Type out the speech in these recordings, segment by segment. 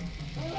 Uhum.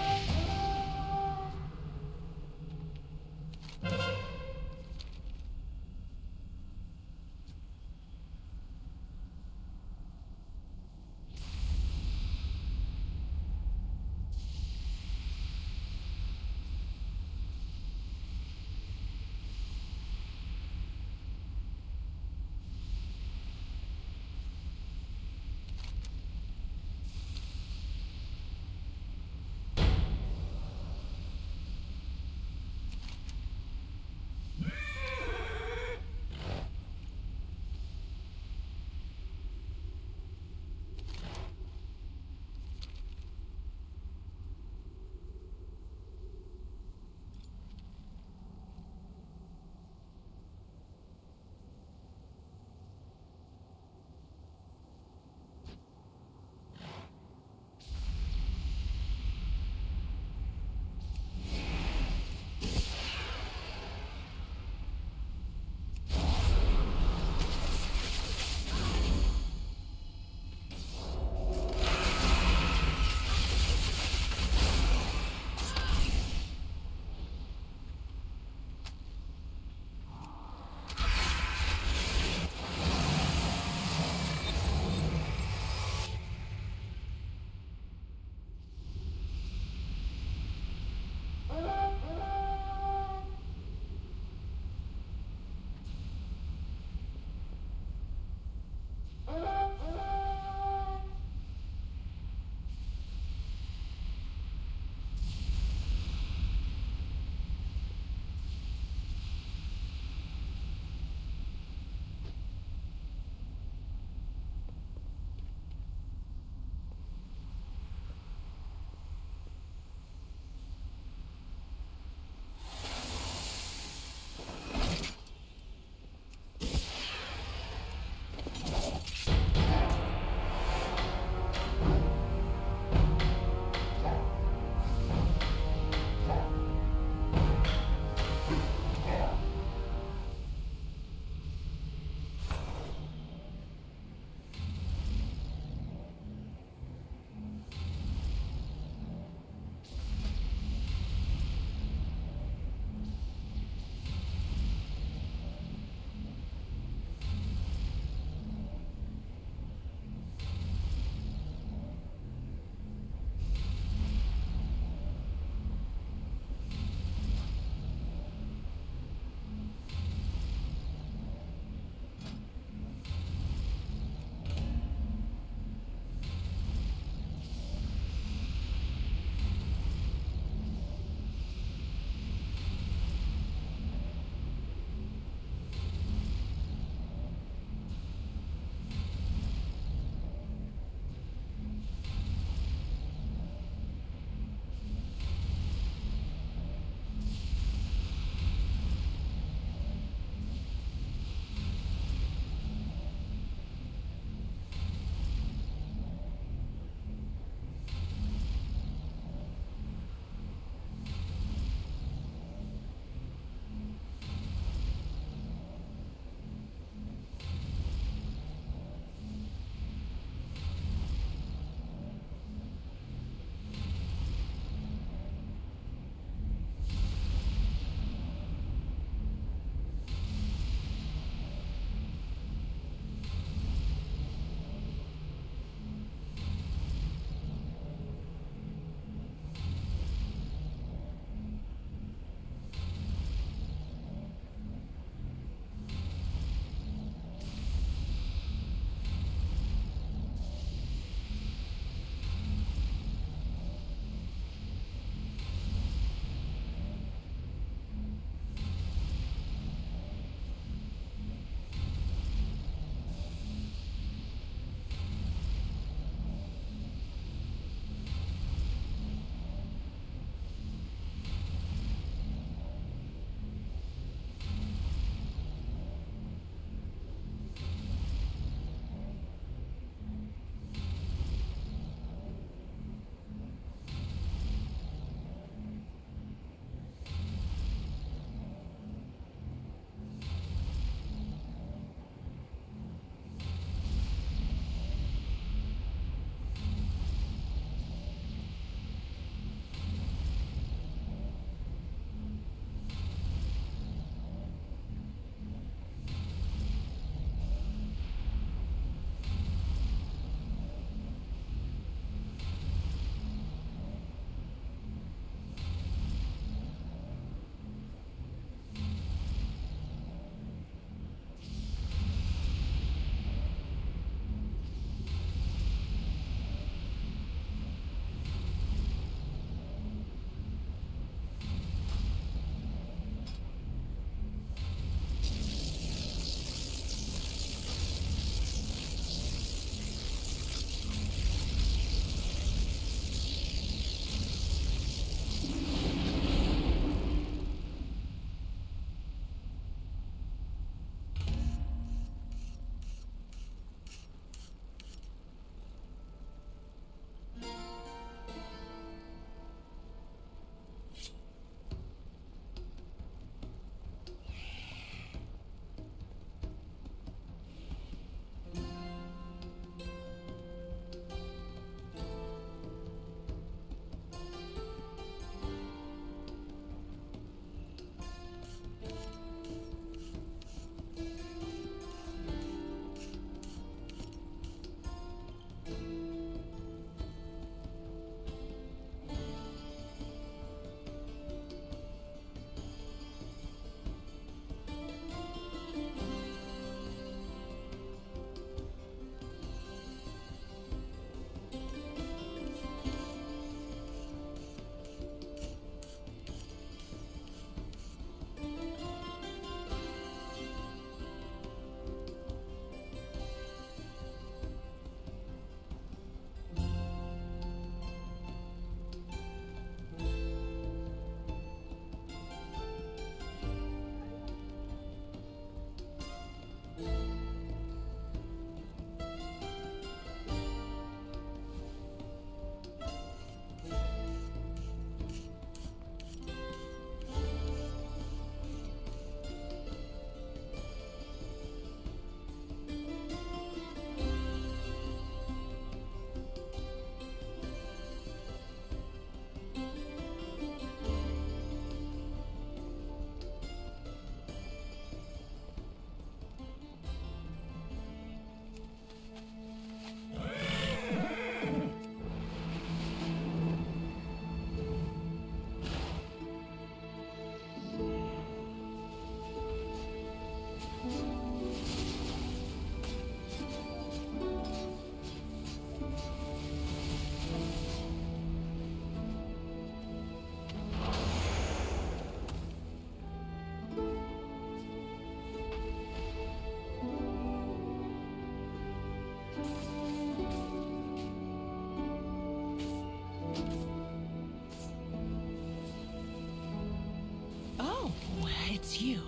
It's you.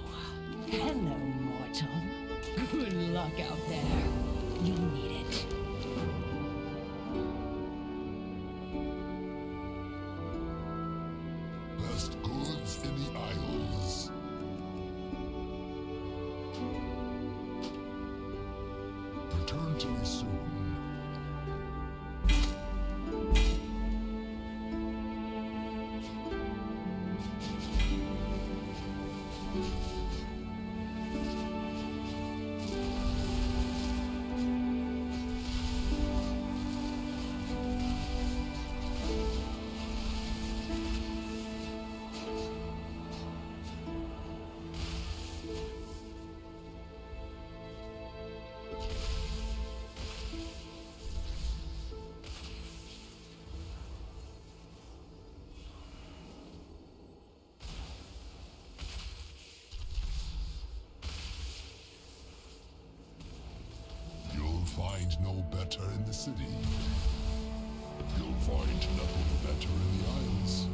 Hello, mortal. Good luck out there. Find no better in the city. You'll find nothing better in the Isles.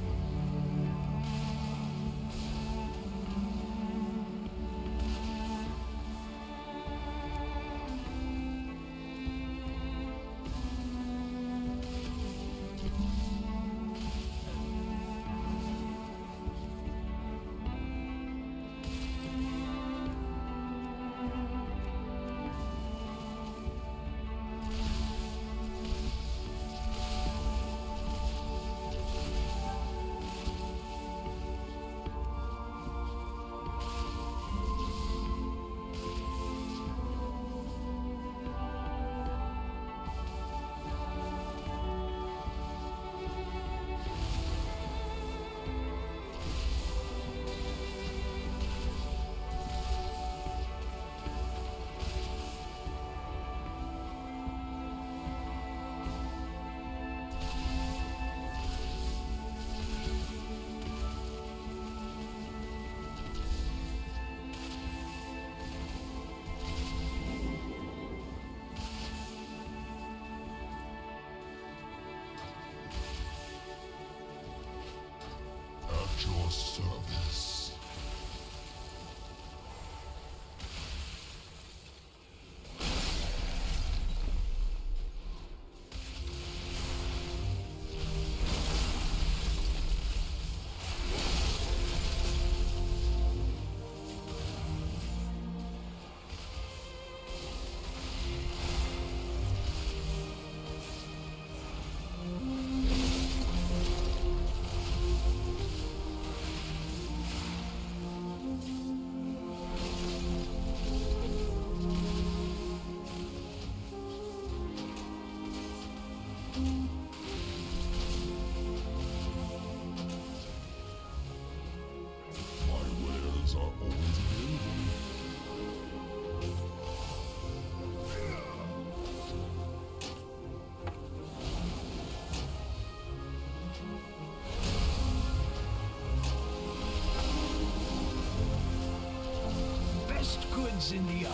In the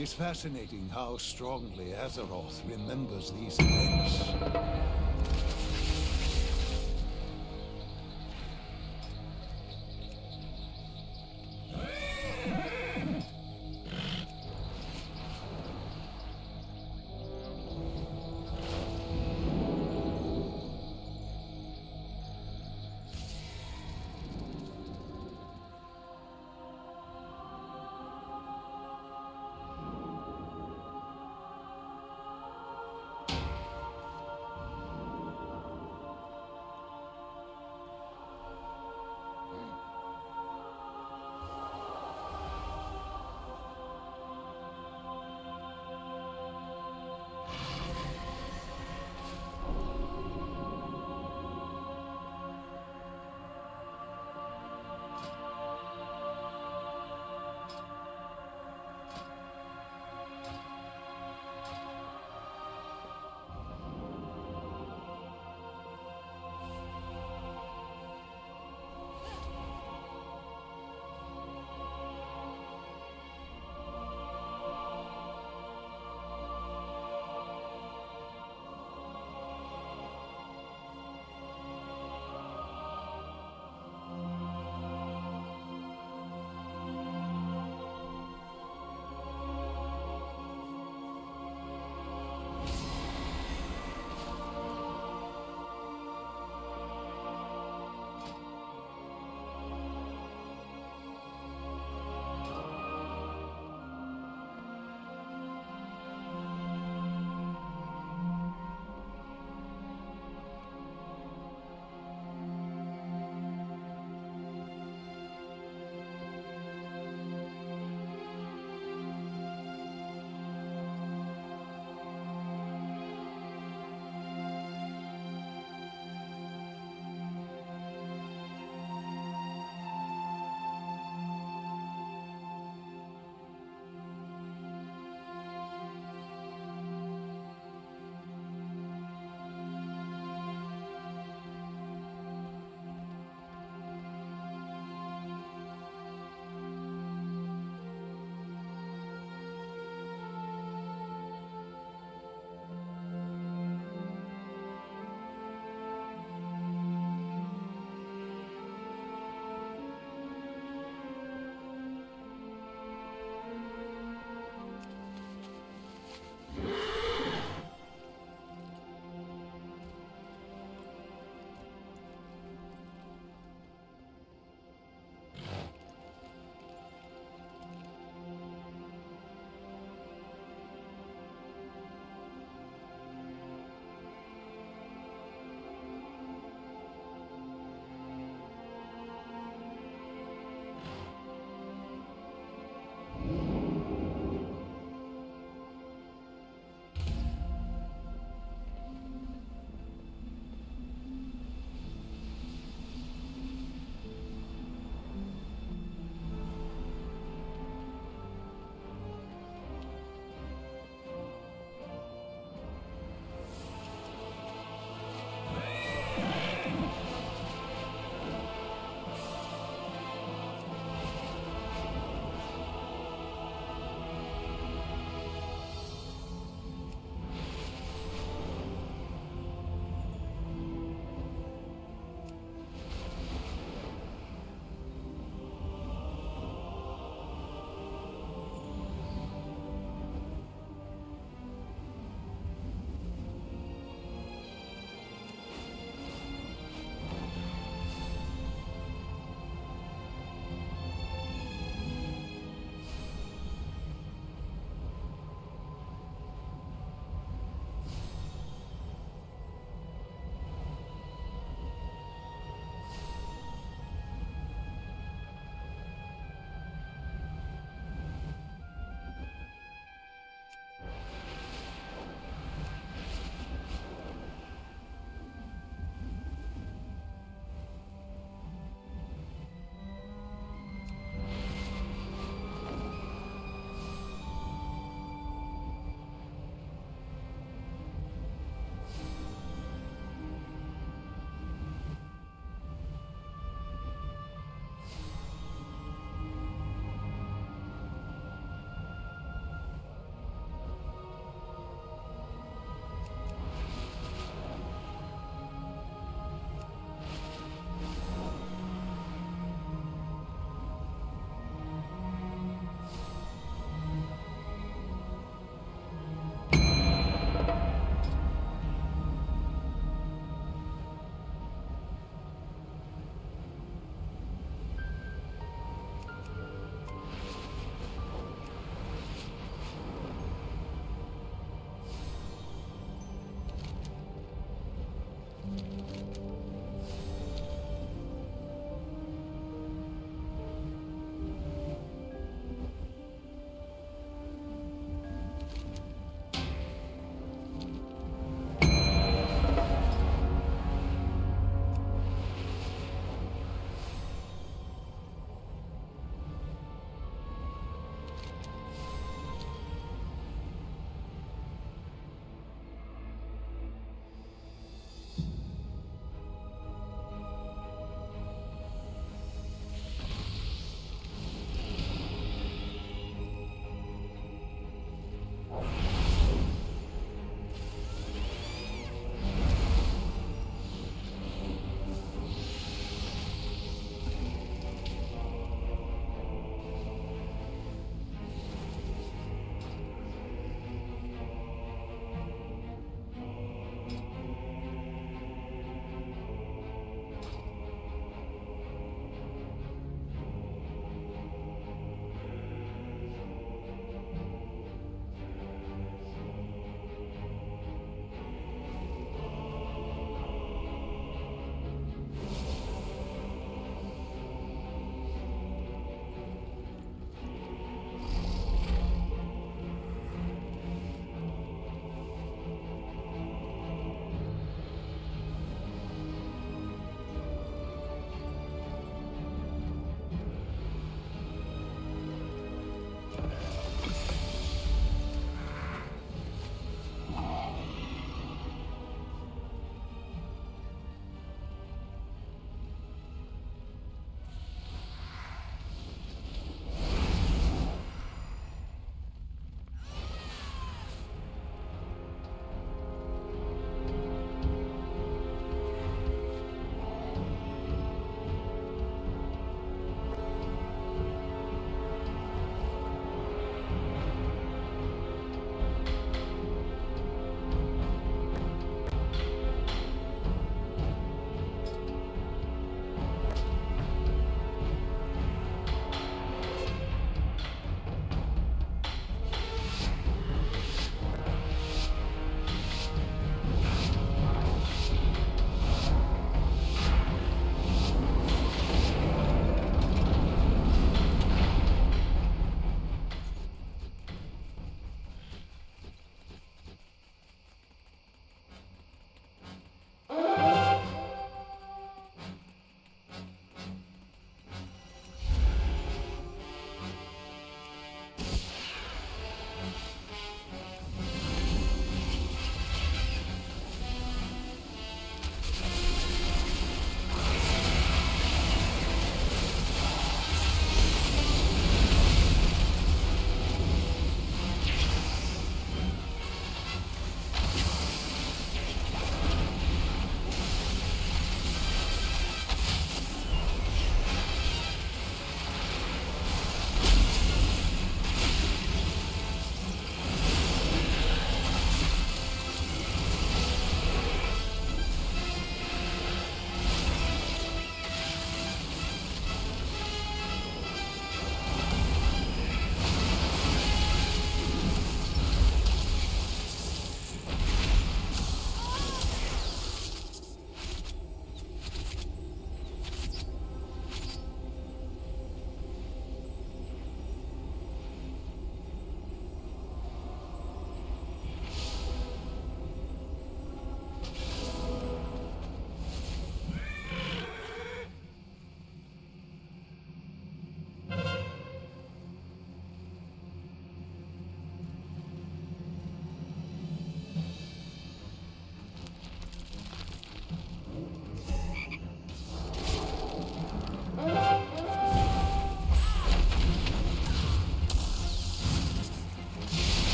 It's fascinating how strongly Azeroth remembers these events.